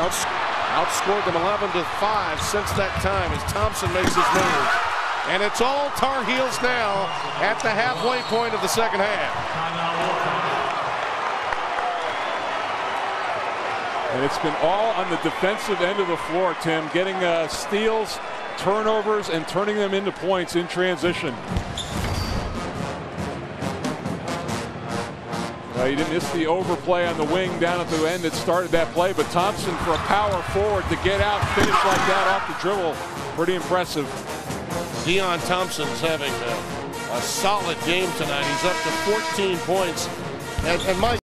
Outs outscored them 11 to 5 since that time as Thompson makes his move. And it's all Tar Heels now at the halfway point of the second half. And it's been all on the defensive end of the floor, Tim, getting uh, steals, turnovers, and turning them into points in transition. Uh, he didn't miss the overplay on the wing down at the end that started that play, but Thompson for a power forward to get out finish like that off the dribble. Pretty impressive. Deon Thompson's having a, a solid game tonight. He's up to 14 points. And, and Mike,